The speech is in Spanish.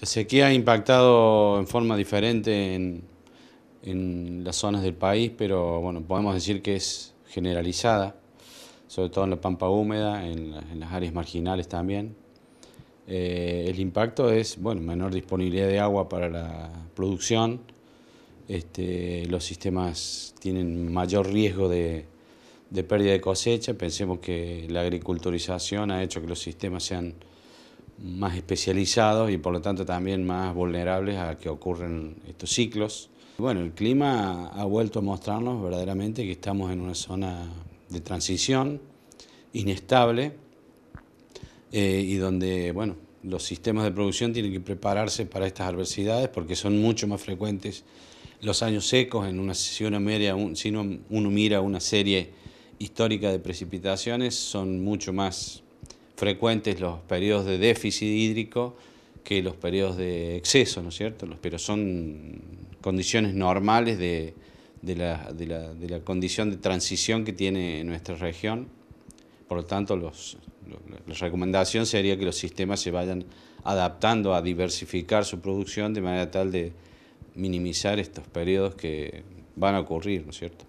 La sequía ha impactado en forma diferente en, las zonas del país, pero bueno, podemos decir que es generalizada, sobre todo en la pampa húmeda, en, las áreas marginales también. Eh, el impacto es bueno, menor disponibilidad de agua para la producción, este, los sistemas tienen mayor riesgo de, de pérdida de cosecha, pensemos que la agriculturización ha hecho que los sistemas sean más especializados y por lo tanto también más vulnerables a que ocurren estos ciclos. Bueno, el clima ha vuelto a mostrarnos verdaderamente que estamos en una zona de transición inestable eh, y donde bueno, los sistemas de producción tienen que prepararse para estas adversidades porque son mucho más frecuentes los años secos. En una, si, uno mira, si mira una serie histórica de precipitaciones, son mucho más frecuentes los periodos de déficit hídrico que los periodos de exceso, ¿no es cierto? Pero son condiciones normales de, la, condición de transición que tiene nuestra región. Por lo tanto, la recomendación sería que los sistemas se vayan adaptando a diversificar su producción de manera tal de minimizar estos periodos que van a ocurrir, ¿no es cierto?